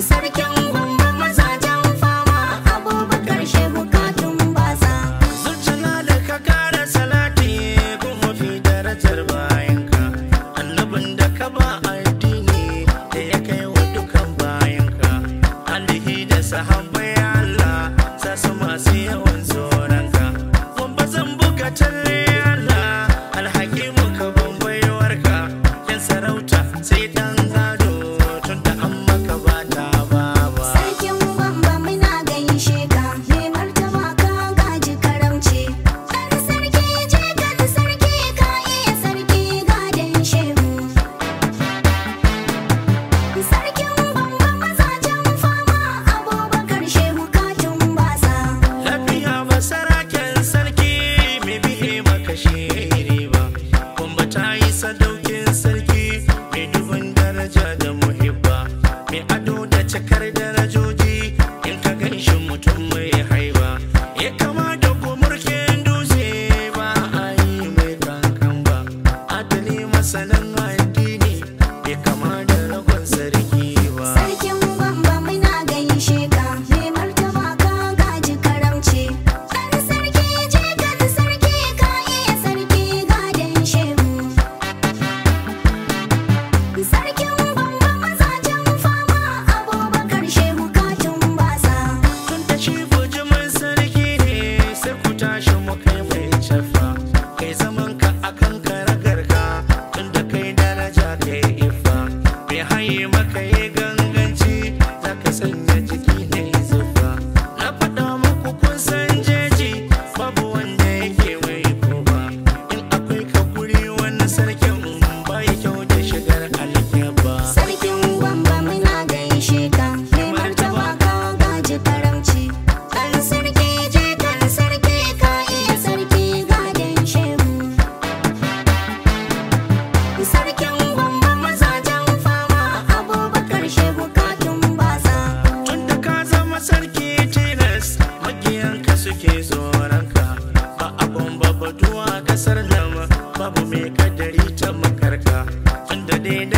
Sarkin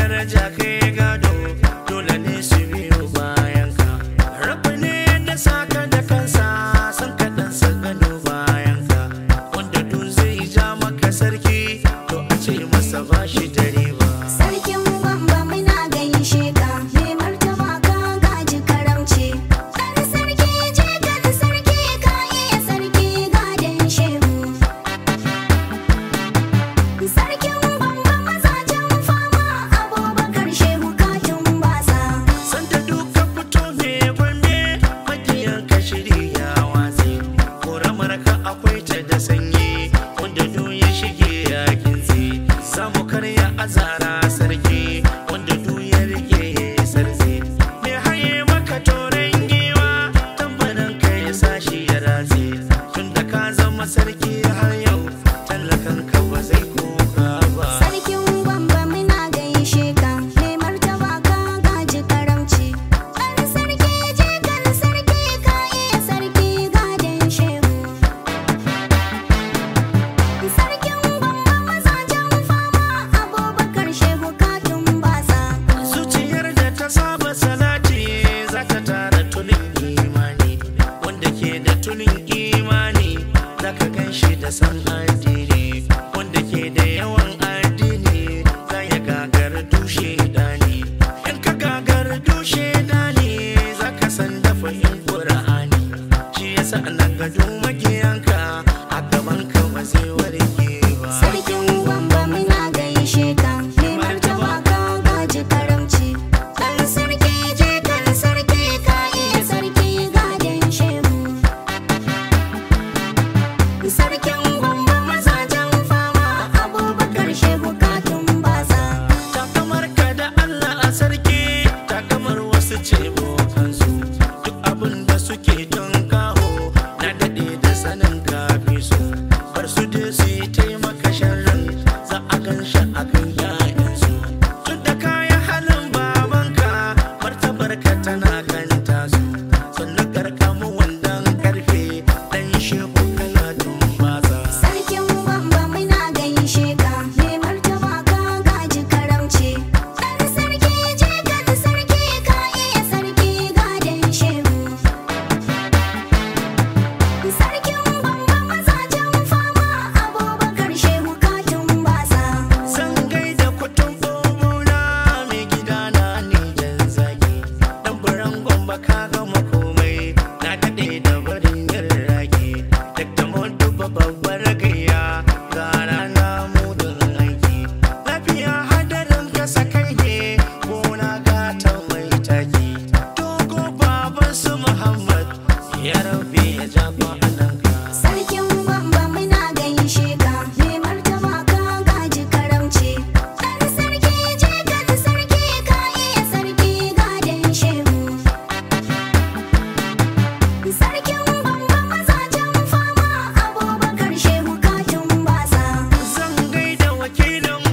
da dai imani zaka gan shi da san addini. Wanda ke da yawan addini za ya gagar dushe dani. In ka gagar dushe dani zaka san dafa yin qur'ani. Shi yasa na ga duma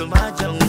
So my.